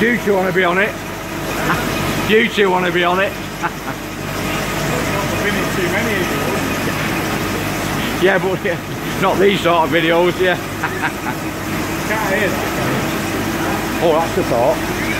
You two want to be on it? you two want to be on it? Yeah, but yeah, not these sort of videos, yeah. Oh, that's the thought.